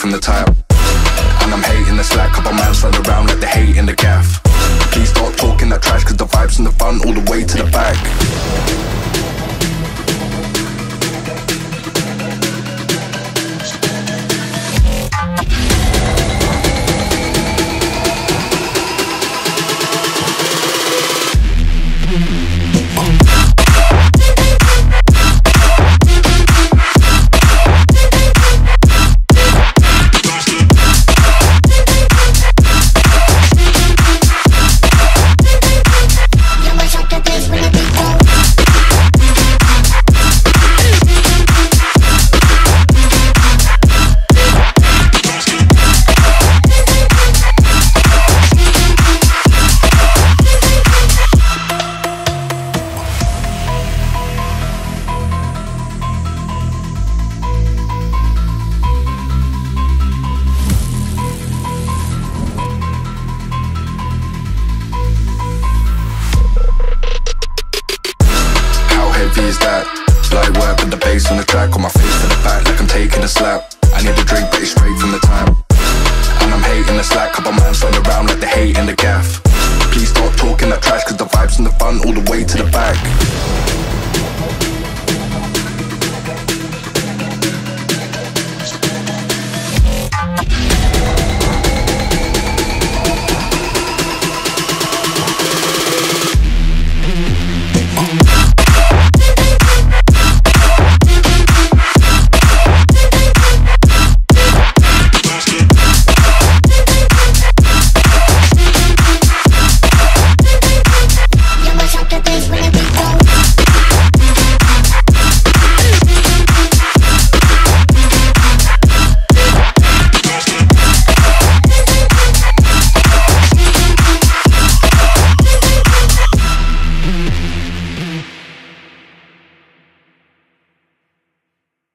from the And I'm hating the slack Couple man around like they hate in the gaff. Please stop talking is that? It's work with the bass on the track On my face to the back like I'm taking a slap. I need a drink but it's straight from the tap. And I'm hating the slack Couple man standing around like the hate and the gaff. Please stop talking that trash Cause the vibes from the front all the way to the back.